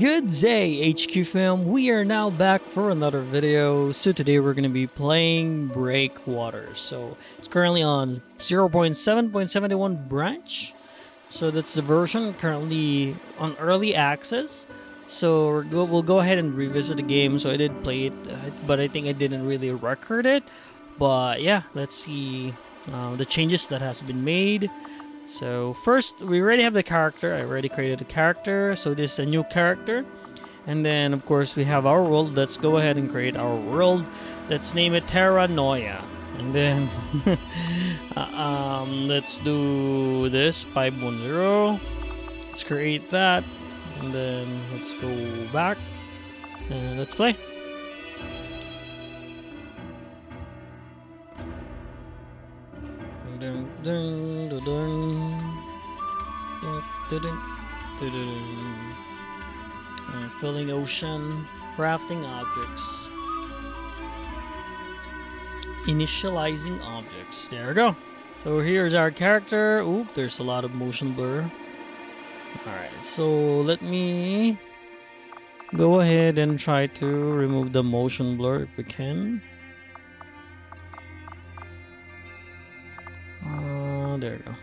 Good day, HQ fam. We are now back for another video. So today we're going to be playing Breakwater. So it's currently on 0.7.71 branch. So that's the version currently on early access. So we're go, we'll go ahead and revisit the game. So I did play it, but I think I didn't really record it. But yeah, let's see uh, the changes that has been made. So first, we already have the character. I already created a character. So this is a new character. And then, of course, we have our world. Let's go ahead and create our world. Let's name it Terra Noia. And then, uh, um, let's do this 510. Let's create that. And then let's go back. And let's play. Filling ocean, crafting objects, initializing objects. There we go. So here's our character. Oop, there's a lot of motion blur. Alright, so let me go ahead and try to remove the motion blur if we can. There we go.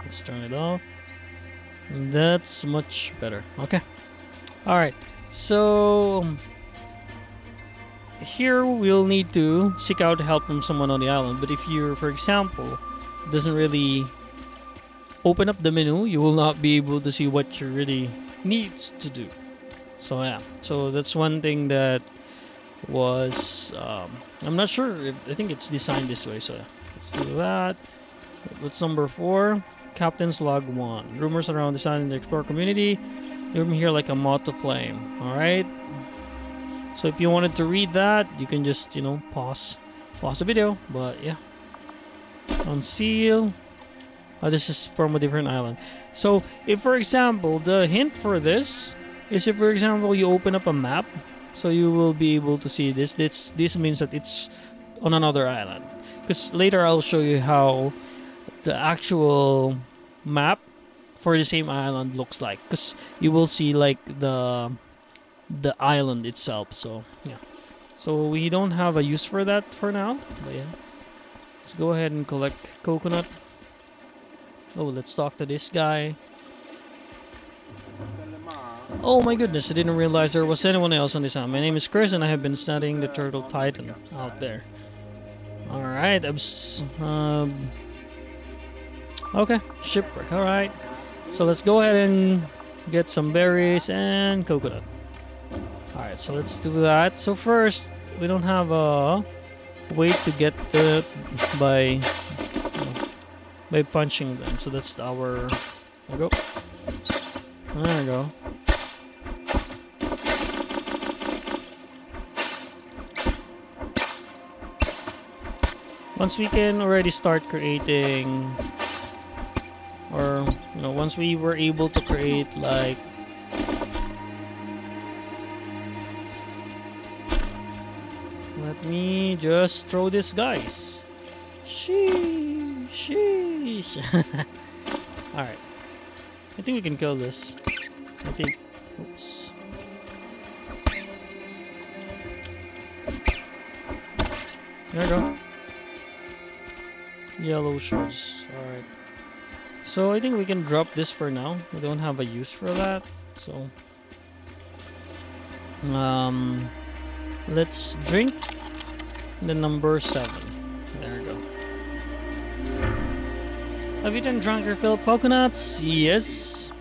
Let's turn it off. That's much better. Okay. Alright. So here we'll need to seek out help from someone on the island. But if you're, for example, doesn't really open up the menu, you will not be able to see what you really needs to do. So yeah. So that's one thing that was um, I'm not sure. If, I think it's designed this way. So yeah. let's do that. What's number four? Captain's Log 1. Rumors around the island in the Explorer community. You're here like a moth to flame. Alright? So if you wanted to read that, you can just, you know, pause pause the video. But yeah. Unseal. Oh, this is from a different island. So if for example, the hint for this is if for example you open up a map, so you will be able to see this. This this means that it's on another island. Because later I'll show you how the actual map for the same island looks like because you will see like the the island itself so yeah so we don't have a use for that for now but yeah let's go ahead and collect coconut oh let's talk to this guy Oh my goodness, I didn't realize there was anyone else on this island. My name is Chris and I have been studying the Turtle Titan out there. Alright, um, Okay, shipwreck. All right. So let's go ahead and get some berries and coconut. All right, so let's do that. So first, we don't have a way to get the by by punching them. So that's our. There we go. There we go. Once we can already start creating or you know once we were able to create like let me just throw this guys. Sheesh sheesh. All right. I think we can kill this. I think oops. There we go. Yellow right so I think we can drop this for now. We don't have a use for that. So um let's drink the number seven. There we go. Have you done drunk your fill coconuts? Yes.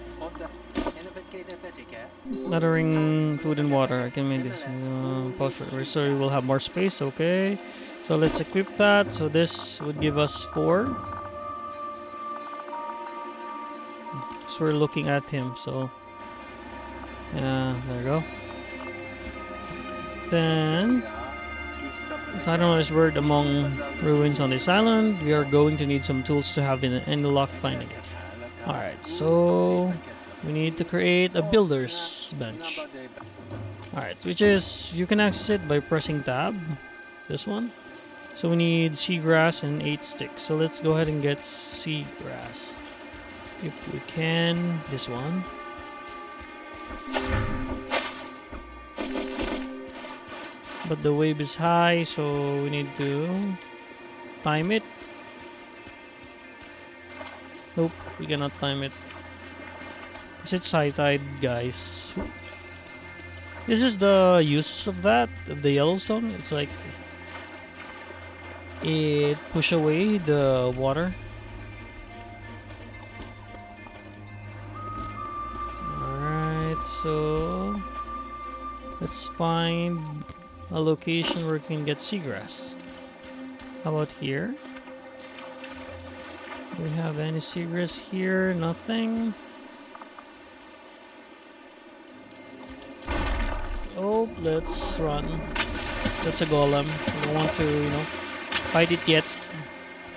Lettering food and water. I can make this. Uh, post so we will have more space. Okay. So let's equip that. So this would give us four. We're looking at him, so yeah, there we go. Then Titan is word among ruins on this island. We are going to need some tools to have in any luck finding. Alright, so we need to create a builder's bench. Alright, which is you can access it by pressing tab. This one. So we need seagrass and 8 sticks. So let's go ahead and get seagrass if we can, this one. But the wave is high, so we need to time it. Nope, we cannot time it. Is it high tide, guys? This is the use of that, the yellow zone. It's like it push away the water so let's find a location where we can get seagrass. How about here? Do we have any seagrass here? Nothing. Oh, let's run. That's a golem. We don't want to, you know, fight it yet.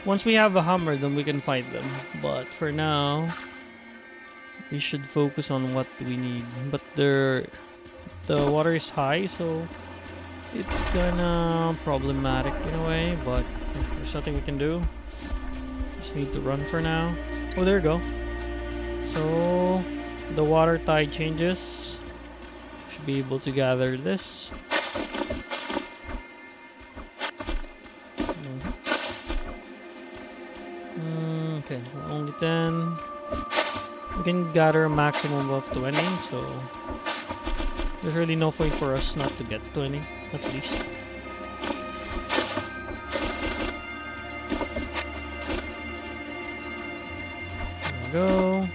Once we have a hammer, then we can fight them. But for now, we should focus on what we need. But the the water is high, so it's kinda problematic in a way. But there's nothing we can do. Just need to run for now. Oh, there we go. So the water tide changes Should be able to gather this. Mm, okay, only 10. We can gather a maximum of 20, so there's really no point for us not to get 20, at least. Go.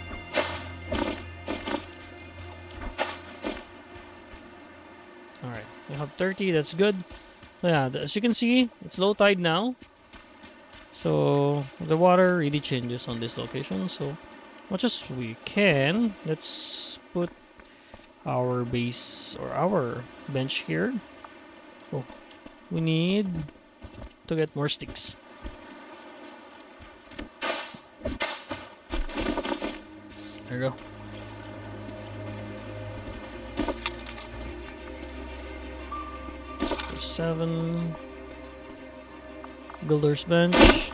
Alright, we have 30, that's good. yeah, as you can see, it's low tide now. So the water really changes on this location. So much as we can, let's put our base or our bench here. Oh, we need to get more sticks. There you go. seven. Builder's bench.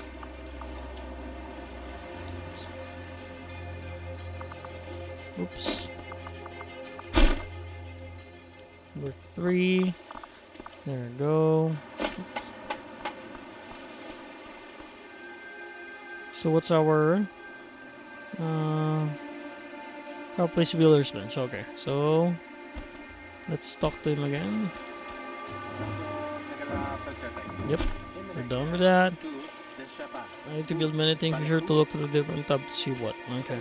Oops. Number three. There we go. Oops. So what's our uh place builder's bench, okay. So let's talk to him again. Yep, we're done with that. I need to build many things. Be sure to look to the different tab to see what. Okay.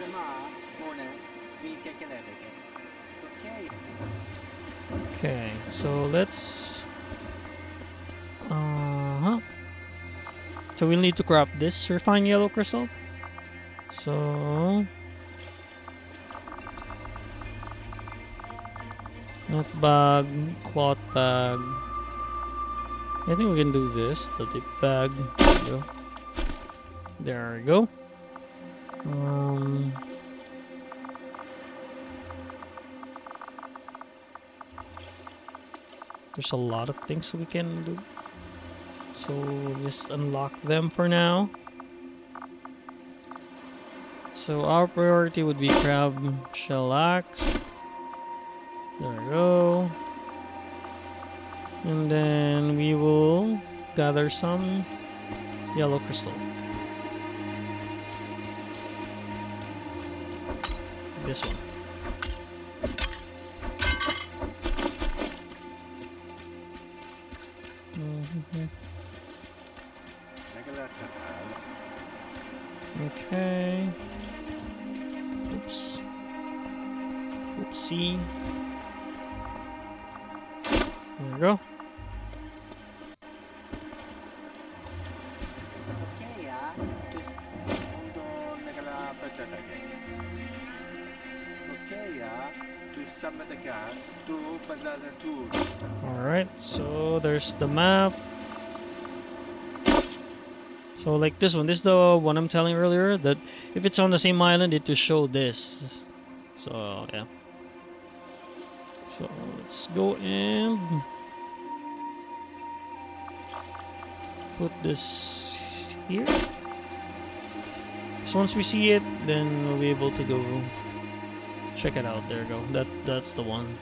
So let's... Uh-huh. So we'll need to crop this refined yellow crystal. So... Not bag, cloth bag. I think we can do this. The dip bag. There, there we go. Um, there's a lot of things we can do. So just unlock them for now. So our priority would be crab shell axe. There we go. And then we will gather some yellow crystal. This one. The map. So like this one, this is the one I'm telling earlier that if it's on the same island, it will show this. So yeah. So let's go and put this here. So once we see it, then we'll be able to go check it out. There we go. That that's the one.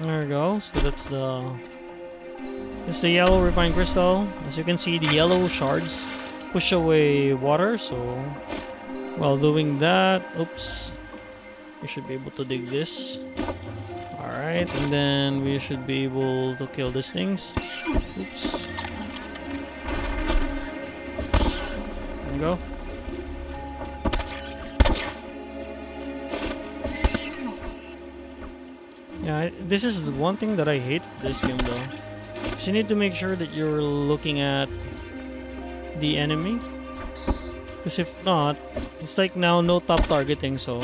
There we go. So that's the it's the yellow refined crystal. As you can see, the yellow shards push away water. So while doing that, oops, we should be able to dig this. All right, and then we should be able to kill these things. Oops. There we go. Yeah, this is the one thing that I hate this game though. You need to make sure that you're looking at the enemy. Because if not, it's like now no top targeting, so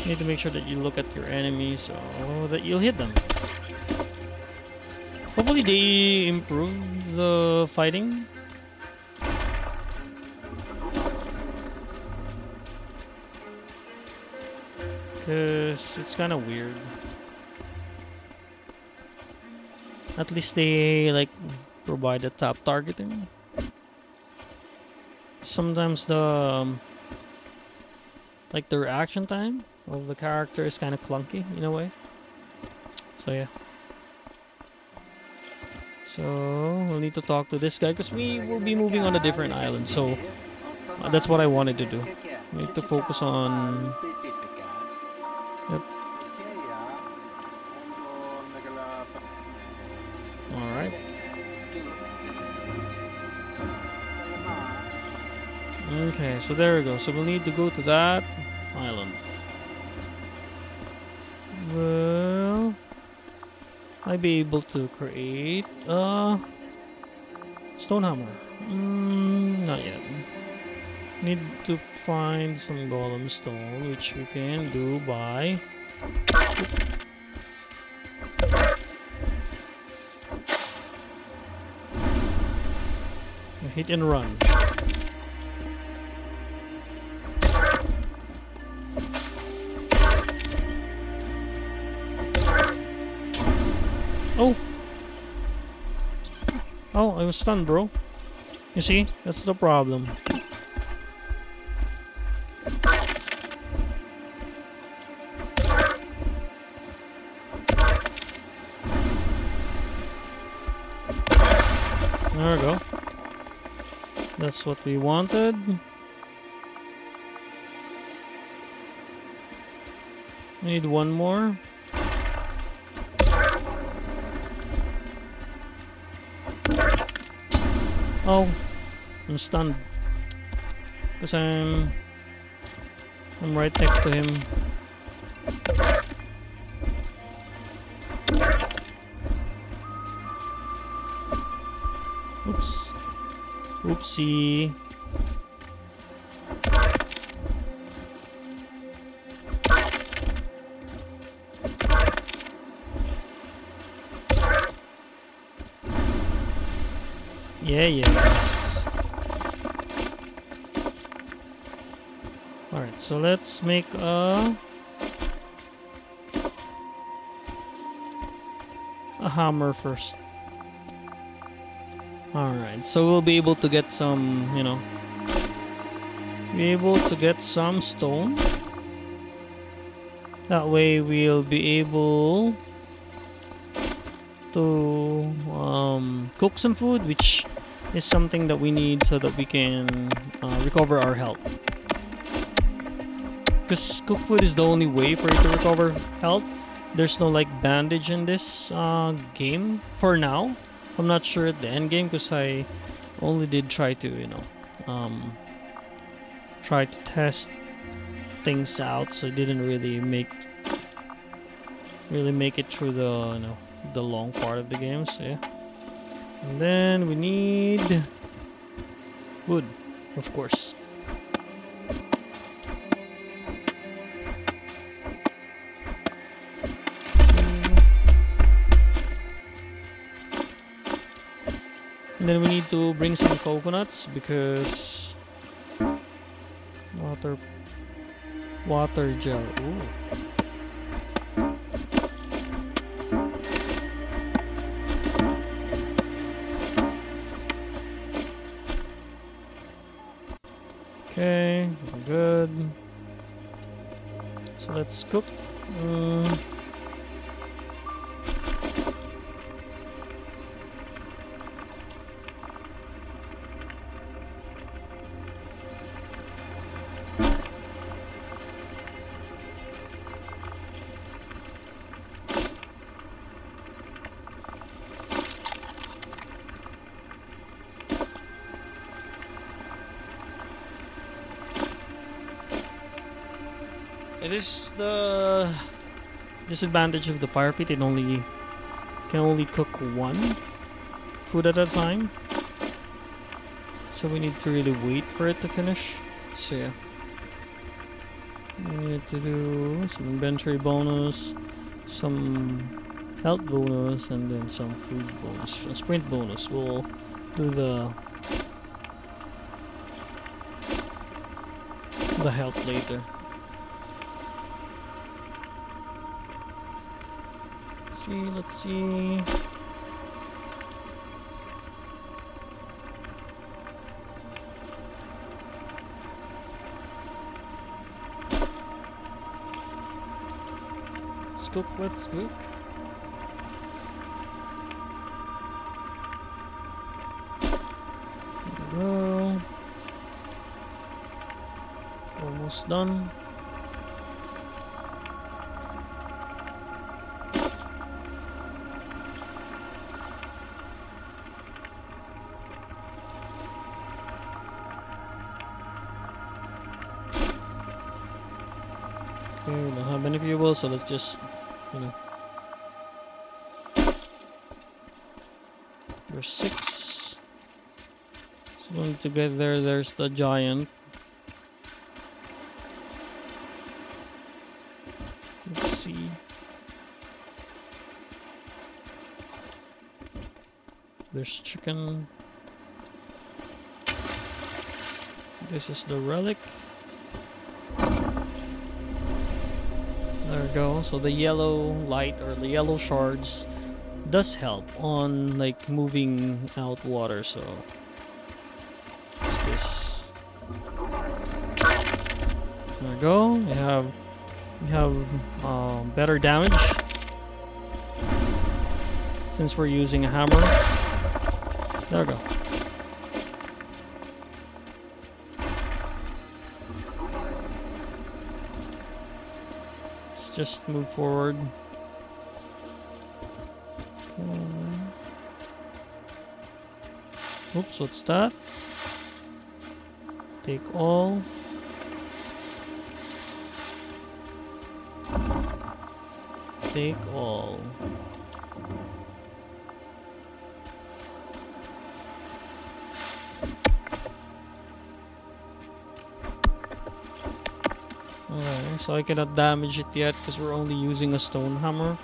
you need to make sure that you look at your enemy so that you'll hit them. Hopefully they improve the fighting. Because it's kind of weird. At least they like provide the top targeting. Sometimes the um, like the reaction time of the character is kind of clunky in a way. So yeah. So we'll need to talk to this guy because we will be moving on a different island. So uh, that's what I wanted to do. We need to focus on so there we go. So we'll need to go to that island. Well, I'll be able to create a stone hammer. Mm, not yet. Need to find some golem stone, which we can do by. Hit and run. Oh, I was stunned, bro. You see? That's the problem. There we go. That's what we wanted. Need one more. Oh, I'm stunned. Because I'm... I'm right next to him. Oops. Oopsie. Make a... A hammer first. Alright, so we'll be able to get some, you know... Be able to get some stone. That way we'll be able to um, cook some food, which is something that we need so that we can uh, recover our health. Because cook food is the only way for you to recover health. There's no like bandage in this uh, game for now. I'm not sure at the end game because I only did try to, you know, um, try to test things out. So I didn't really make really make it through the, you know, the long part of the game. So yeah. And then we need wood, of course. And then we need to bring some coconuts because water water gel. Ooh. Okay, good. So let's cook. Uh, disadvantage of the fire pit. It only can only cook one food at a time. So we need to really wait for it to finish. So yeah. We need to do some inventory bonus, some health bonus, and then some food bonus. Sprint bonus. We'll do the the health later. See, let's see. Let's cook, let's cook. There we go. Almost done. So let's just, you know. There's six. So going to get there, there's the giant. Let's see. There's chicken. This is the relic. There we go. So the yellow light or the yellow shards does help on like moving out water. So what's this? There we go. We have we have um, better damage since we're using a hammer. There we go. Just move forward. Okay. Oops, what's that? Take all. Take all. So I cannot damage it yet because we're only using a stone hammer.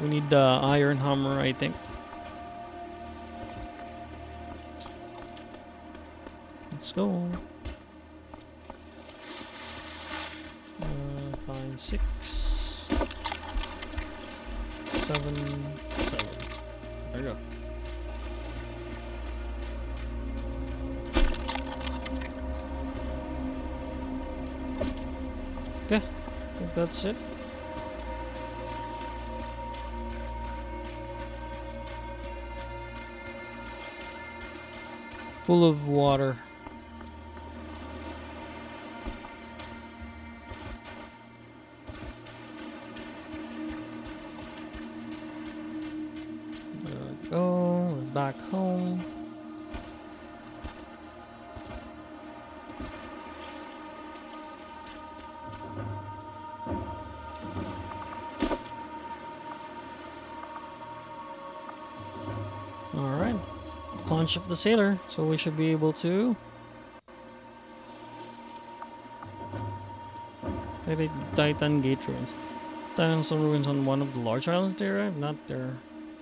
We need the iron hammer, I think. Let's go. It. Full of water. Conch of the Sailor. So we should be able to... Titan- Gate Ruins. Titan some ruins on one of the large islands they arrived. Not there.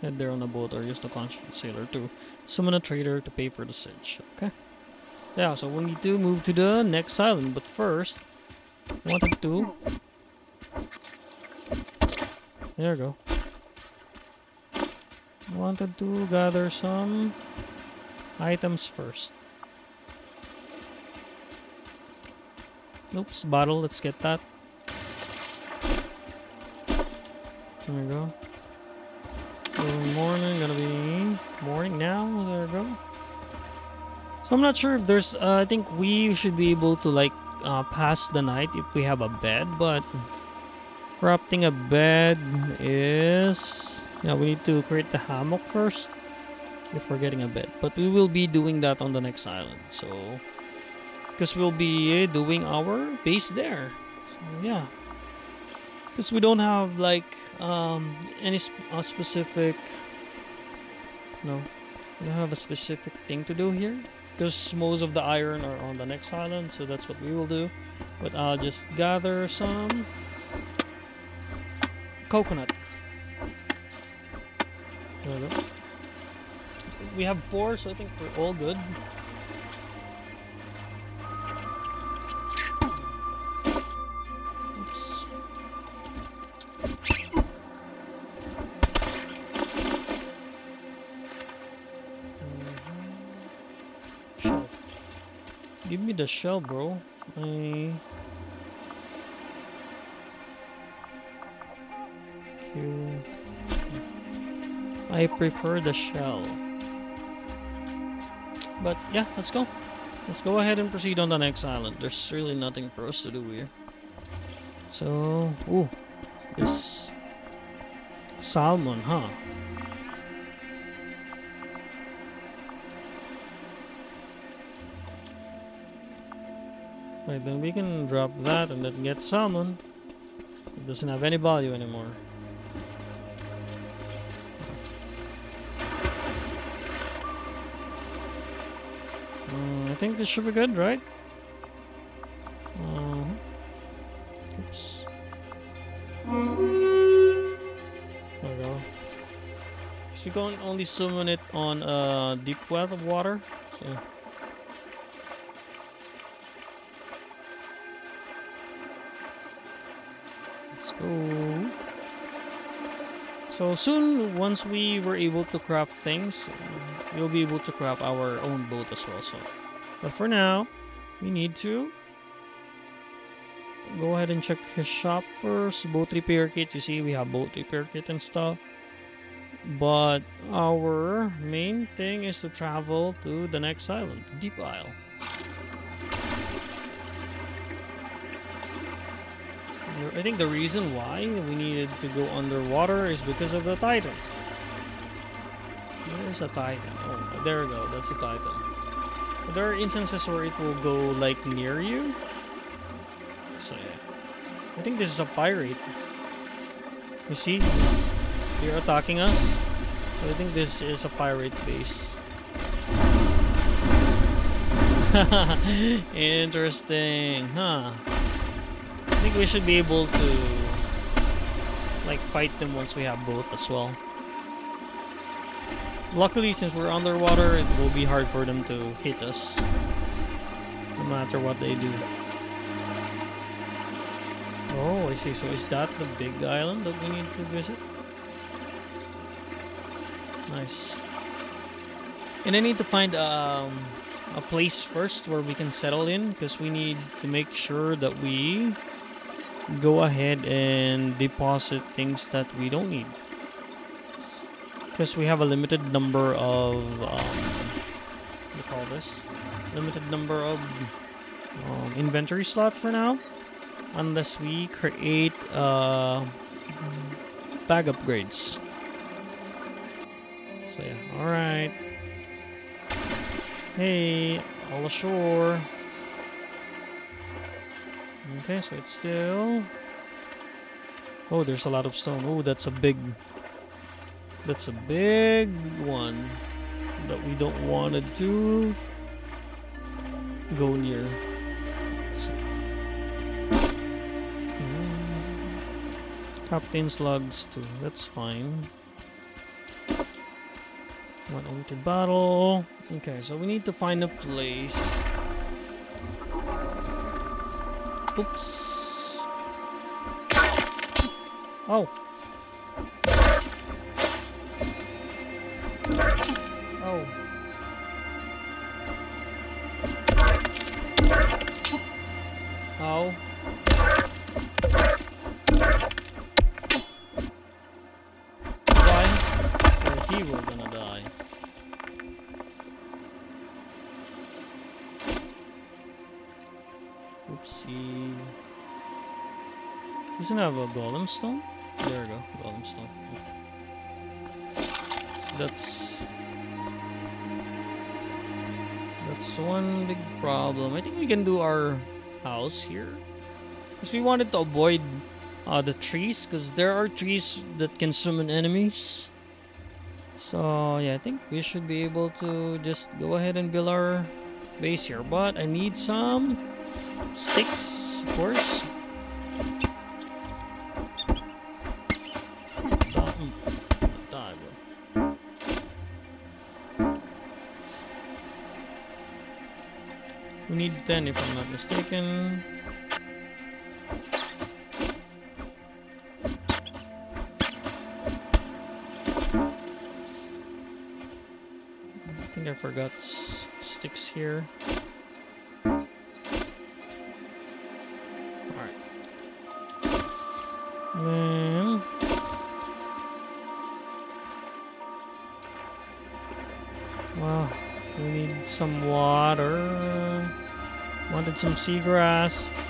Head there on a boat or use the Conch of the Sailor to summon a trader to pay for the siege. Okay. Yeah, so we need to move to the next island. But first, wanted to... There we go. wanted to gather some items first. Oops, bottle, let's get that. There we go. Morning, gonna be morning now, there we go. So I'm not sure if there's, uh, I think we should be able to like uh, pass the night if we have a bed, but crafting a bed is yeah, we need to create the hammock first before getting a bit. But we will be doing that on the next island. So, because we'll be doing our base there. So, yeah. Because we don't have like um, any sp specific. No, we don't have a specific thing to do here. Because most of the iron are on the next island, so that's what we will do. But I'll just gather some coconut. There we go. We have four, so I think we're all good. Oops. Mhm. Shell. Give me the shell, bro. I... I prefer the shell. But yeah, let's go. Let's go ahead and proceed on the next island. There's really nothing for us to do here. So, ooh, this salmon, huh? Right, then we can drop that and then get salmon. It doesn't have any value anymore. Think this should be good, right? Uh, oops. There we go. So we can only summon it on uh, deep well of water. So let's go. So soon, once we were able to craft things, we'll be able to craft our own boat as well. So, but for now, we need to go ahead and check his shop first. Boat repair kit. You see, we have boat repair kit and stuff. But our main thing is to travel to the next island, Deep Isle. I think the reason why we needed to go underwater is because of the Titan. Where's a Titan? Oh, there we go. That's the Titan. There are instances where it will go like near you. So yeah. I think this is a pirate. You see? They're attacking us. So I think this is a pirate base. Interesting, huh? I think we should be able to like fight them once we have both as well. Luckily, since we're underwater, it will be hard for them to hit us. No matter what they do. Oh, I see. So is that the big island that we need to visit? Nice. And I need to find um, a place first where we can settle in because we need to make sure that we go ahead and deposit things that we don't need because we have a limited number of um, what do you call this? Limited number of um, inventory slot for now. Unless we create uh, bag upgrades. So yeah all right hey all ashore. Okay, so it's still... Oh, there's a lot of stone. Oh, that's a big... That's a big one that we don't want to do. Go near. Captain slugs too. That's fine. One only battle. Okay, so we need to find a place Oops. Oh. Have a golem stone? There we go, golem stone. That's that's one big problem. I think we can do our house here. Because we wanted to avoid uh, the trees because there are trees that can summon enemies. So yeah, I think we should be able to just go ahead and build our base here. But I need some sticks, of course. 10 if I'm not mistaken. I think I forgot sticks here. Well, we need some water. Wanted some seagrass.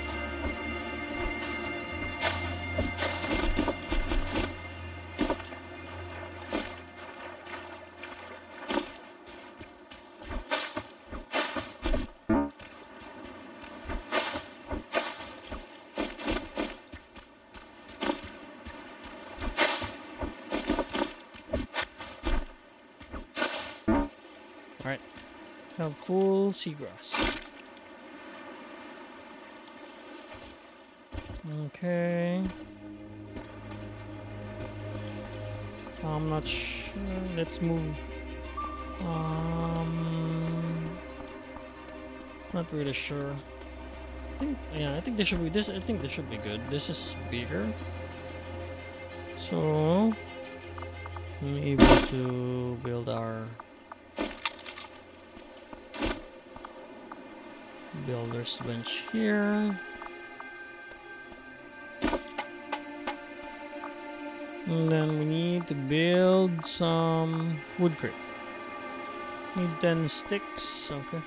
Let's move. Um, not really sure. I think, yeah, I think this should be this. I think this should be good. This is bigger, so I'm able to build our builder's bench here. And then we need to build some wood crate. Need 10 sticks, okay.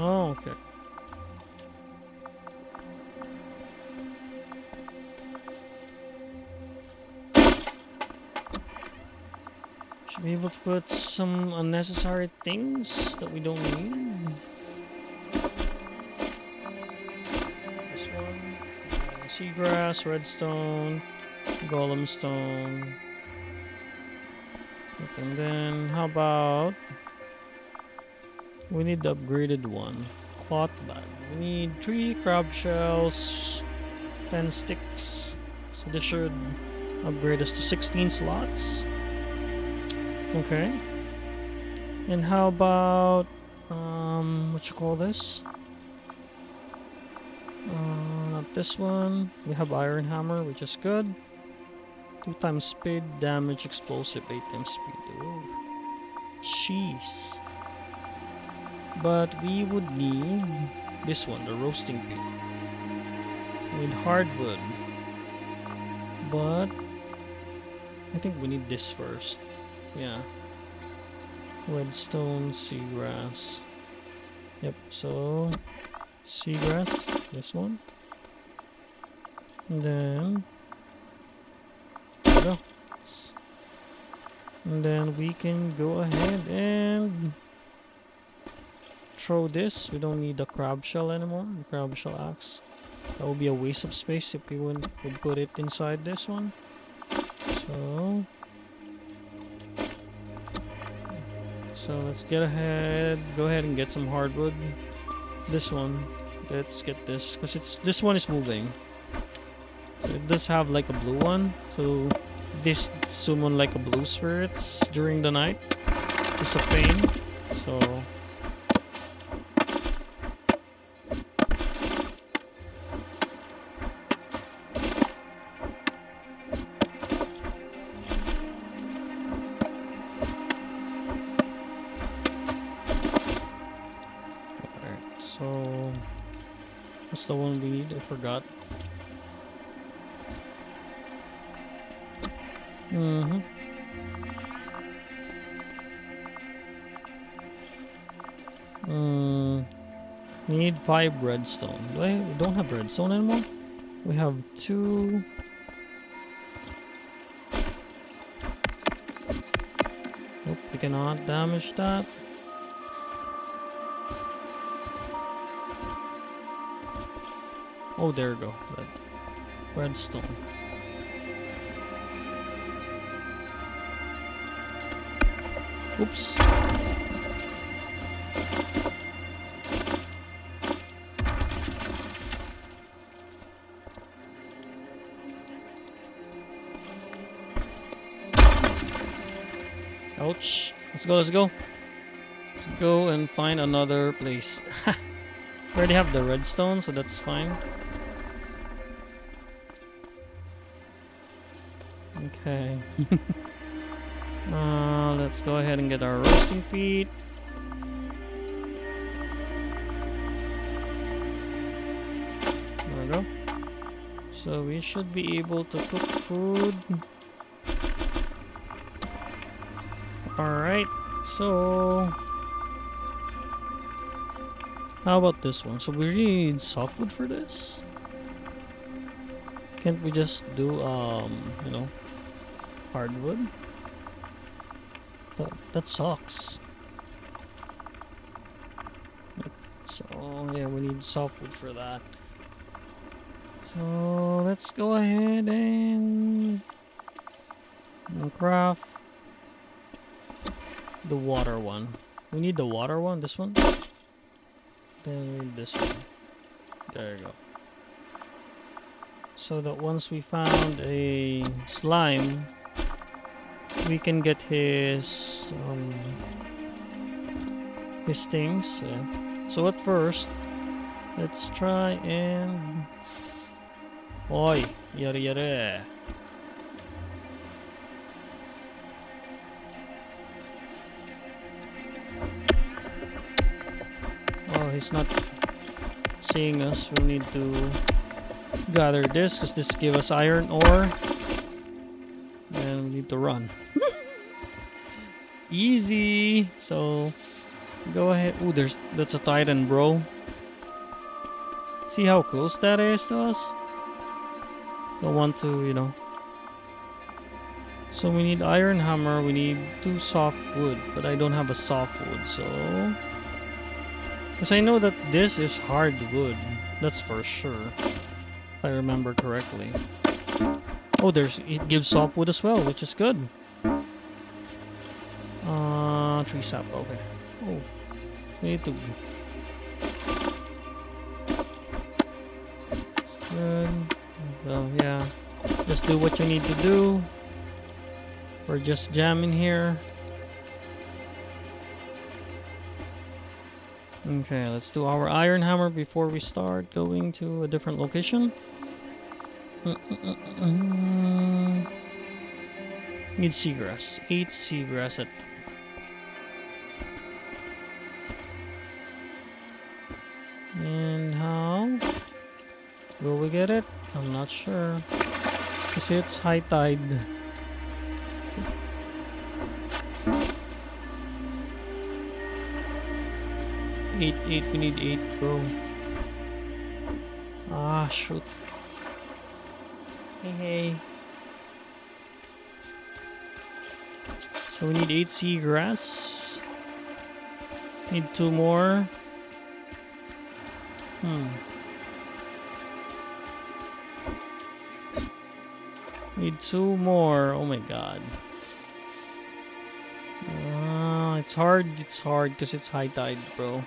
Oh, okay. Should be able to put some unnecessary things that we don't need. Uh, seagrass, redstone, golem stone. And then how about we need the upgraded one. Cloth bag. We need three crab shells, 10 sticks. So this should upgrade us to 16 slots. Okay. And how about um what you call this? this one. We have Iron Hammer, which is good. 2 times speed, damage, explosive, 8 times speed. Ooh. Jeez. But we would need this one, the roasting pit. Need hardwood. But I think we need this first. Yeah. Redstone, seagrass. Yep, so seagrass, this one. And then go. And then we can go ahead and throw this. We don't need the crab shell anymore. The crab shell axe. That would be a waste of space if we would, would put it inside this one. So So let's get ahead, go ahead and get some hardwood. This one, let's get this, because it's this one is moving. So it does have like a blue one. So this summon like a blue spirits during the night. It's a pain. So So, what's the one we need? I forgot. Mm-hmm. Mm, need five redstone. Do I we don't have redstone anymore? We have two. Nope, we cannot damage that. Oh, there we go. Red. Redstone. Oops. Ouch. Let's go, let's go. Let's go and find another place. we already have the redstone, so that's fine. Okay. go ahead and get our roasting feet. There we go. So we should be able to cook food. Alright, so... How about this one? So we really need softwood for this? Can't we just do, um, you know, hardwood? That, that sucks. So, yeah, we need softwood for that. So, let's go ahead and craft the water one. We need the water one, this one. Then this one. There you go. So that once we found a slime, we can get his um, his things. Yeah. So at first, let's try and Oi, yare yare. Oh, he's not seeing us. We need to gather this because this give us iron ore. Need to run. Easy. So go ahead. Ooh, there's that's a titan, bro. See how close that is to us? Don't want to, you know. So we need iron hammer, we need two soft wood, but I don't have a soft wood, so because I know that this is hardwood. That's for sure. If I remember correctly. Oh, there's it gives softwood as well, which is good. Uh, tree sap. Okay. Oh, we need to. It's good. So yeah, just do what you need to do. We're just jamming here. Okay, let's do our iron hammer before we start going to a different location. Mm -mm -mm Need seagrass. Eight seagrass at And how will we get it? I'm not sure. Because it's high tide. Eight, eight, we need eight, bro. Ah, shoot. Hey, hey. So we need eight seagrass. Need two more. Hmm. Need two more. Oh my god. Uh, it's hard. It's hard because it's high tide, bro.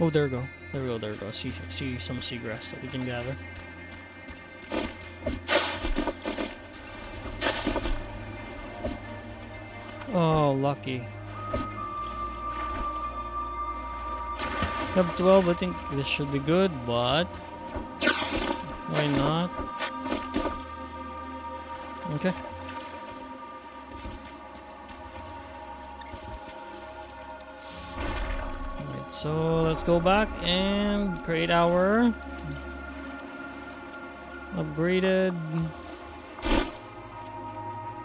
Oh, there we go. There we go, there we go. See, see some seagrass that we can gather. Oh, lucky. Have 12, I think this should be good, but... Why not? Okay. So let's go back and create our upgraded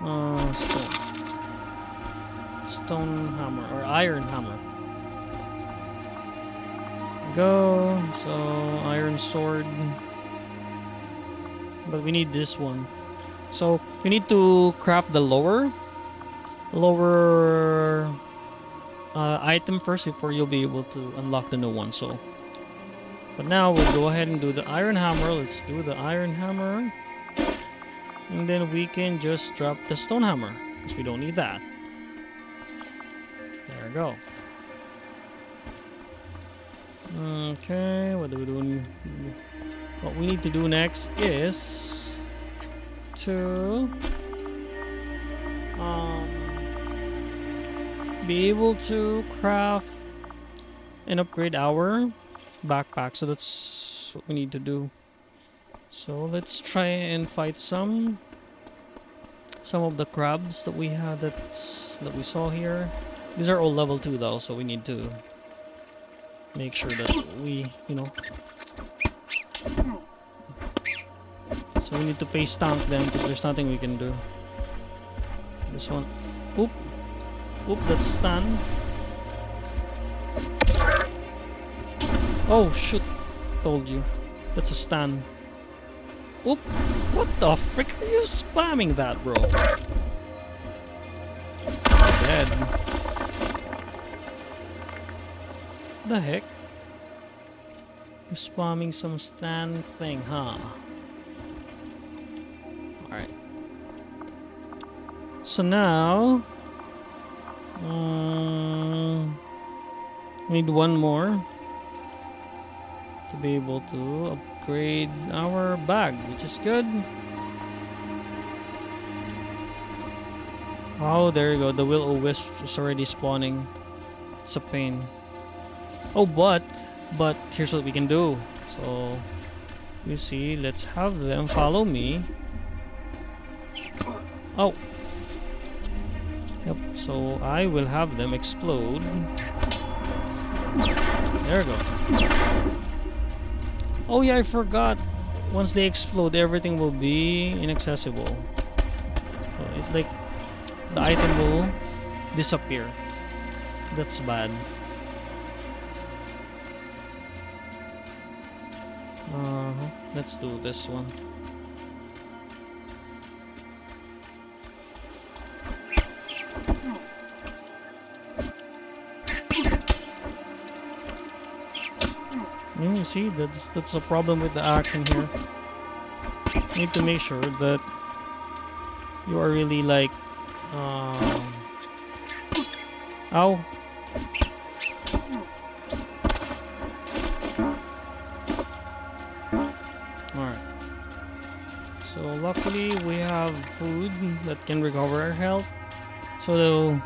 uh, stone stone hammer or iron hammer. Go so iron sword, but we need this one. So we need to craft the lower lower uh, item first before you'll be able to unlock the new one. So, but now we'll go ahead and do the iron hammer. Let's do the iron hammer. And then we can just drop the stone hammer because we don't need that. There we go. Okay, what are we doing? What we need to do next is to um be able to craft and upgrade our backpack. So that's what we need to do. So let's try and fight some some of the crabs that we had that that we saw here. These are all level 2 though, so we need to make sure that we, you know. So we need to face tank them because there's nothing we can do. This one. Oop. Oop, that's stun. Oh, shoot. Told you. That's a stun. Oop. What the frick are you spamming that, bro? Dead. The heck? You're spamming some stun thing, huh? Alright. So now... Um, need one more to be able to upgrade our bag, which is good. Oh, there you go. The will-o-wisp is already spawning. It's a pain. Oh, but, but here's what we can do. So, you see, let's have them follow me. Oh, so I will have them explode. There we go. Oh yeah, I forgot. Once they explode, everything will be inaccessible. So it like the item will disappear. That's bad. Uh -huh. Let's do this one. Mm, see, that's that's a problem with the action here. You need to make sure that you are really like, um, ow. Alright. So luckily we have food that can recover our health. So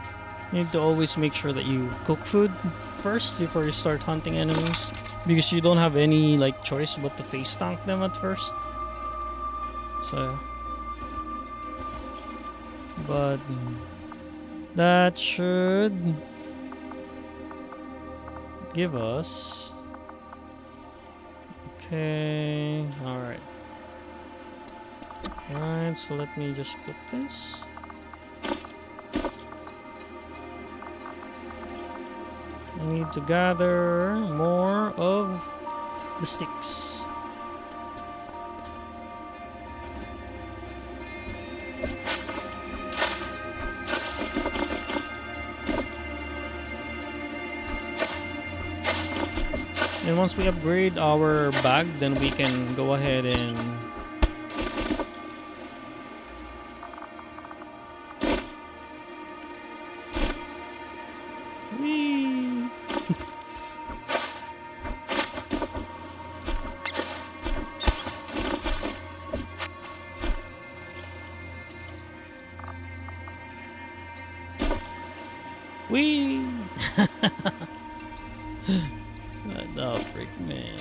you need to always make sure that you cook food first before you start hunting enemies. Because you don't have any like choice but to face tank them at first. So but that should give us okay all right all right so let me just put this need to gather more of the sticks. And once we upgrade our bag, then we can go ahead and Wee! what freak, man.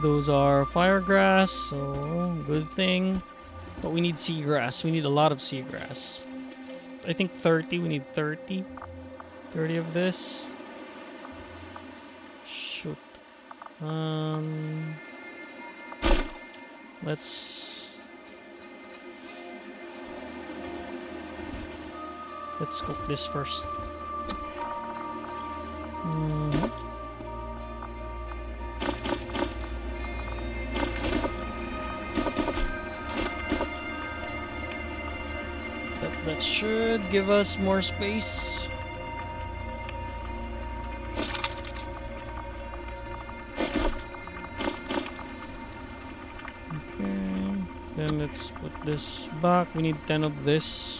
Those are fire grass, so good thing. But we need seagrass. We need a lot of seagrass. I think 30. We need 30. 30 of this. Shoot. Um, let's let's cook this first. Mhm. That, that should give us more space. Okay, then let's put this back. We need 10 of this.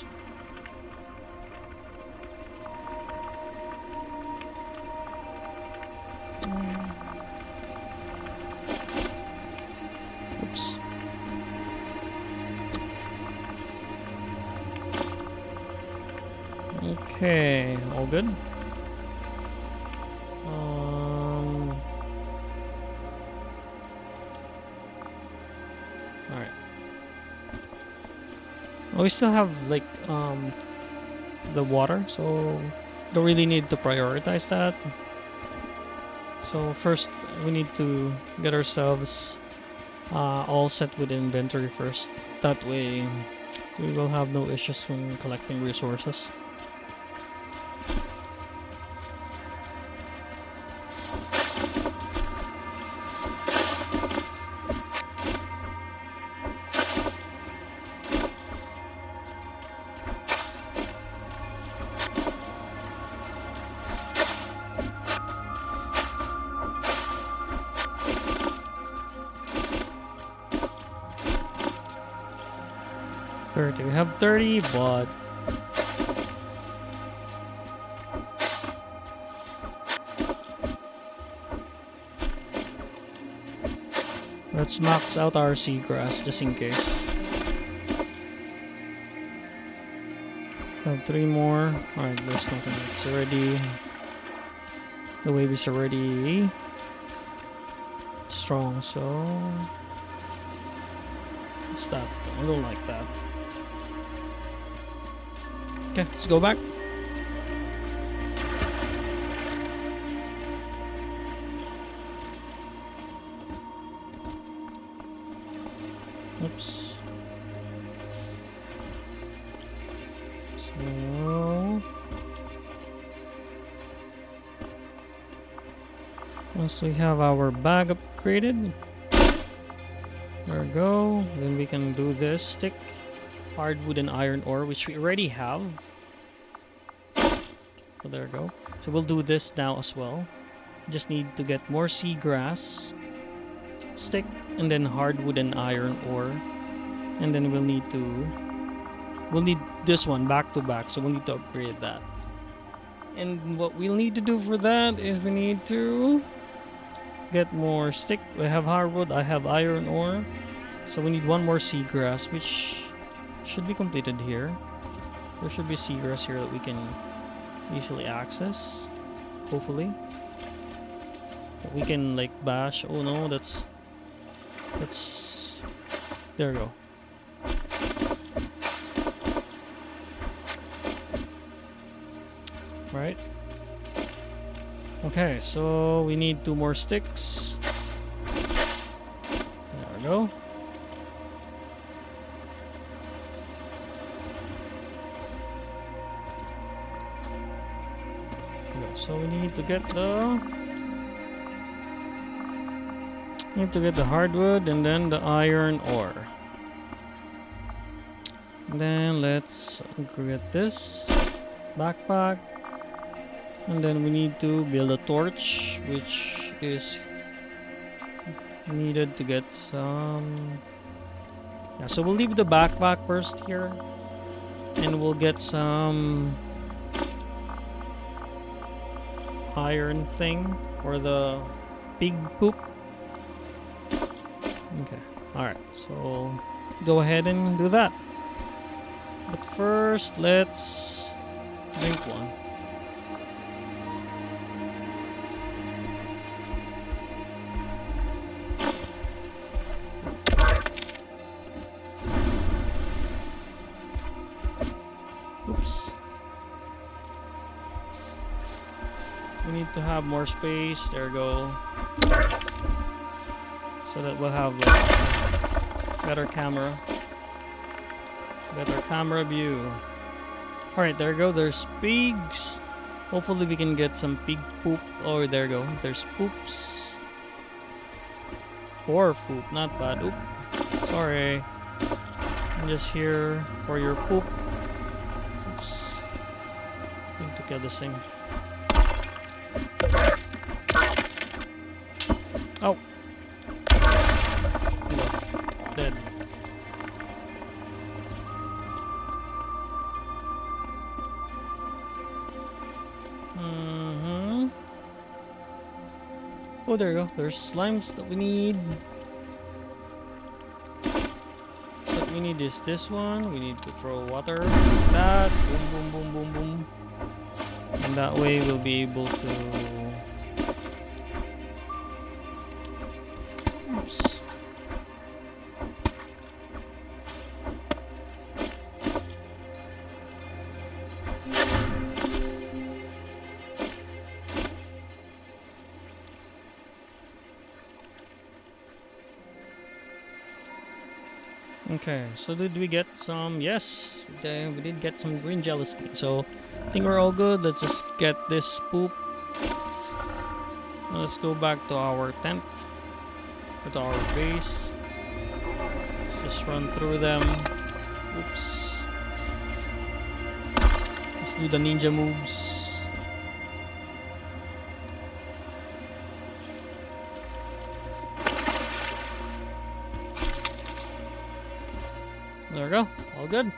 All right. Oh, we still have like um the water, so don't really need to prioritize that. So first, we need to get ourselves uh, all set with inventory first. That way, we will have no issues when collecting resources. Thirty. We have thirty, but let's max out our seagrass just in case. Have three more. Alright, there's nothing. It's already the wave is already strong, so that? I don't like that. Okay, let's go back. Oops. So once we have our bag upgraded, there we go. Then we can do this stick hardwood and iron ore, which we already have. So there we go. So we'll do this now as well. Just need to get more seagrass, stick, and then hardwood and iron ore. And then we'll need to we'll need this one back to back, so we'll need to upgrade that. And what we'll need to do for that is we need to get more stick. We have hardwood, I have iron ore. So we need one more seagrass, which should be completed here. There should be seagrass here that we can easily access. Hopefully. That we can like bash. Oh no, that's that's there we go. Right. Okay, so we need two more sticks. There we go. So we need to get the need to get the hardwood and then the iron ore. Then let's get this backpack. And then we need to build a torch, which is needed to get some. Yeah, so we'll leave the backpack first here, and we'll get some iron thing or the big poop. Okay, all right. So go ahead and do that. But first, let's drink one. Have more space. There we go. So that we'll have like, better camera. Better camera view. Alright, there we go. There's pigs. Hopefully we can get some pig poop. Oh, there we go. There's poops. Four poop, not bad. Oop. Sorry. I'm just here for your poop. Oops. Need to kill this thing. Oh, there you go. There's slimes that we need. So we need is this one. We need to throw water. That. Boom, boom, boom, boom, boom. And that way we'll be able to... Okay, so did we get some? Yes, we did get some green jealousy. So I think we're all good. Let's just get this poop. Let's go back to our tent. To our base. Let's just run through them. Oops. Let's do the ninja moves. Good.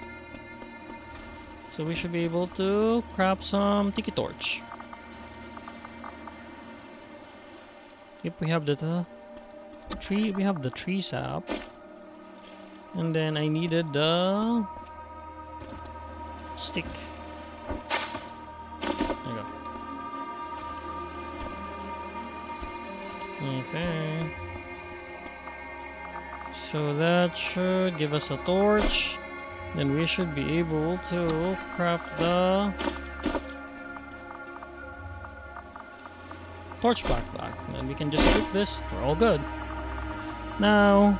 So we should be able to craft some tiki torch. Yep, we have the, tree. We have the tree sap. And then I needed the stick. There you go. Okay. So that should give us a torch. Then we should be able to craft the torch backpack. And we can just keep this. We're all good. Now,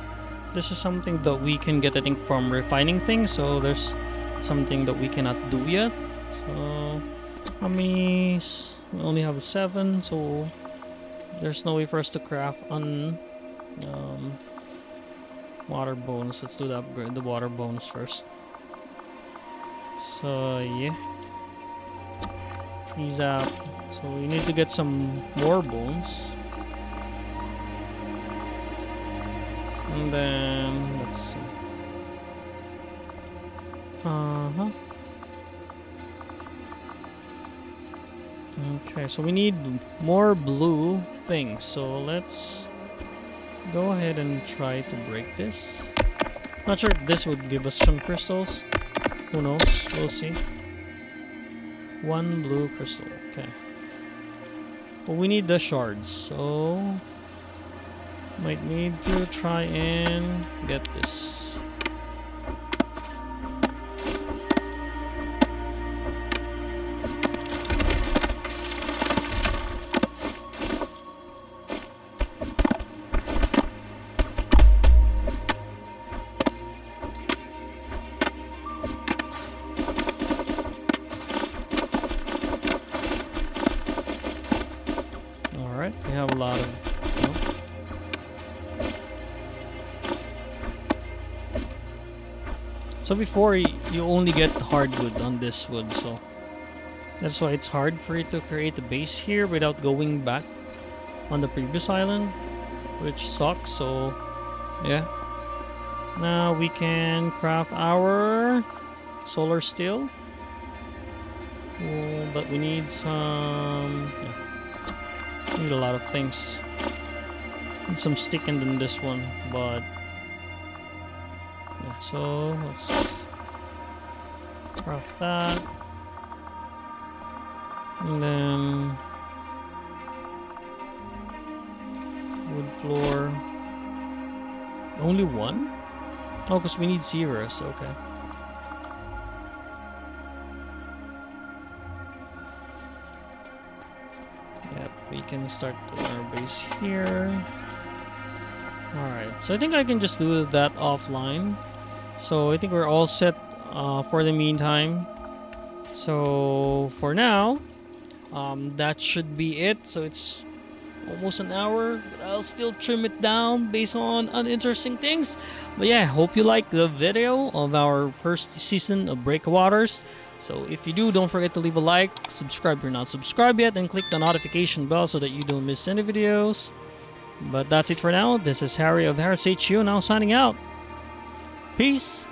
this is something that we can get, I think, from refining things. So there's something that we cannot do yet. So, how many? We only have seven, so there's no way for us to craft on um, water bones. Let's do the upgrade, the water bones first. So yeah, tree sap. So we need to get some more bones. And then let's see. Uh huh. Okay, so we need more blue things. So let's go ahead and try to break this. Not sure if this would give us some crystals. Who knows? We'll see. One blue crystal. Okay. But we need the shards, so... Might need to try and get this. So before, you only get hardwood on this wood, so... That's why it's hard for you to create a base here without going back on the previous island. Which sucks, so... Yeah. Now we can craft our solar steel. Oh, but we need some... Yeah. Need a lot of things. Need some stick in than this one, but... So let's craft that. And then... Wood floor. Only one? Oh, because we need zeros, okay. Yep, we can start our base here. Alright, so I think I can just do that offline. So I think we're all set uh, for the meantime. So for now, um, that should be it. So it's almost an hour, but I'll still trim it down based on uninteresting things. But yeah, hope you like the video of our first season of Breakwaters. So if you do, don't forget to leave a like, subscribe if you're not subscribed yet, and click the notification bell so that you don't miss any videos. But that's it for now. This is Harry of Harry's HQ now signing out. Peace.